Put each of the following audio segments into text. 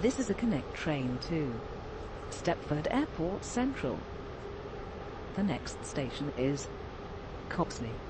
This is a Connect train to Stepford Airport Central. The next station is Coxley.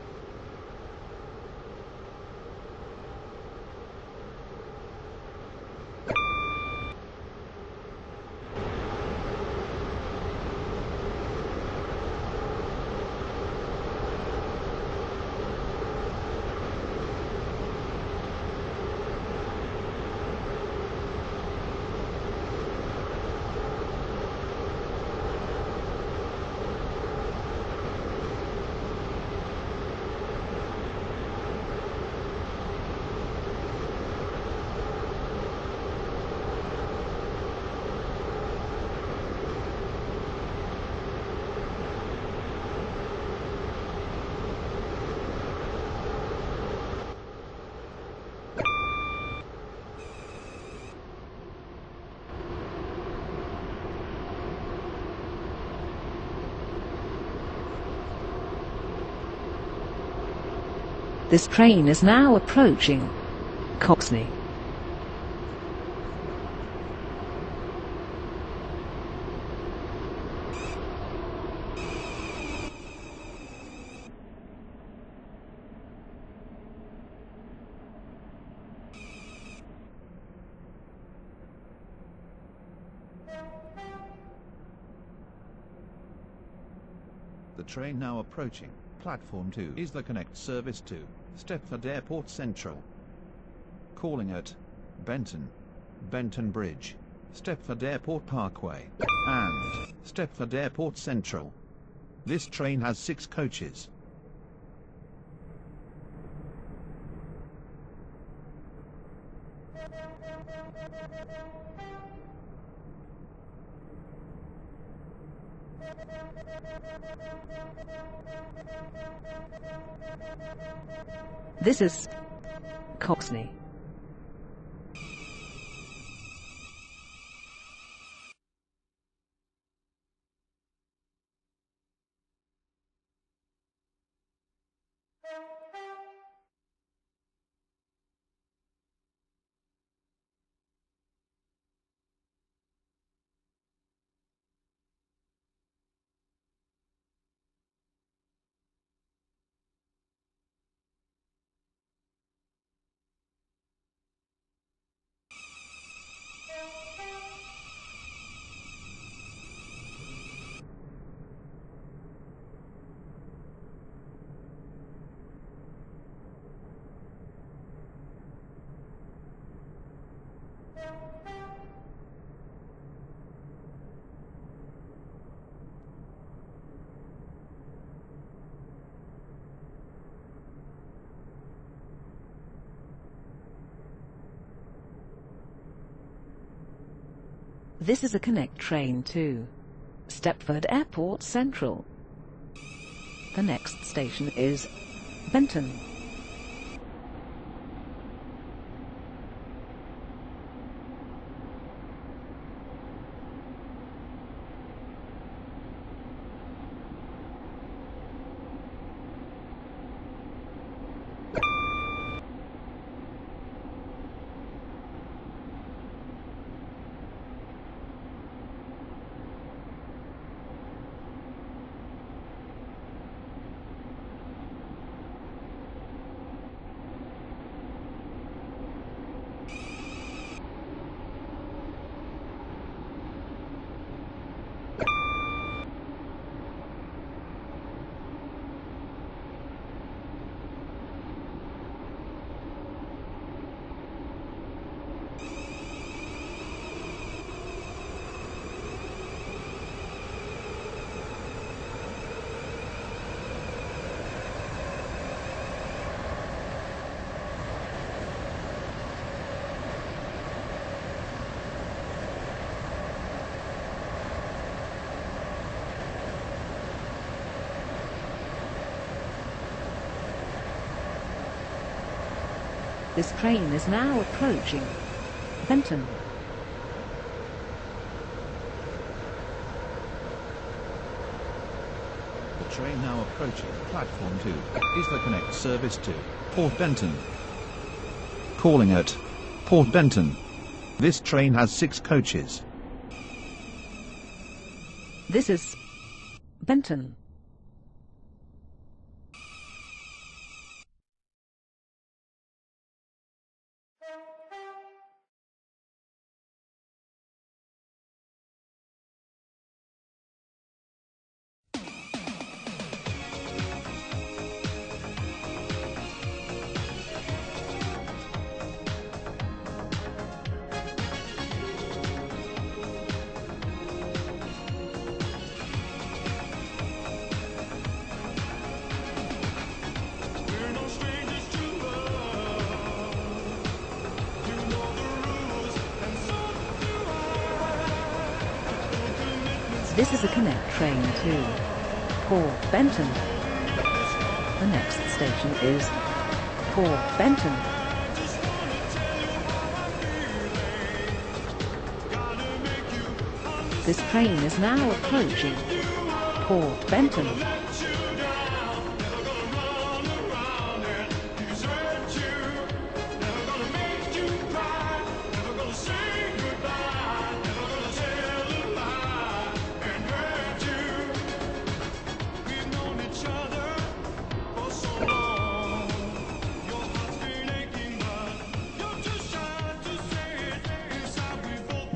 This train is now approaching Coxley. The train now approaching. Platform 2 is the Connect service to Stepford Airport Central. Calling at Benton, Benton Bridge, Stepford Airport Parkway, and Stepford Airport Central. This train has six coaches. This is Coxley. This is a Connect train to Stepford Airport Central. The next station is Benton. This train is now approaching Benton. The train now approaching platform 2 is the Connect service to Port Benton. Calling at Port Benton. This train has six coaches. This is Benton. This is a Connect train to Port Benton. The next station is Port Benton. This train is now approaching Port Benton.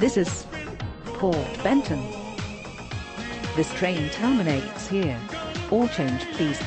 This is Port Benton. This train terminates here. All change please.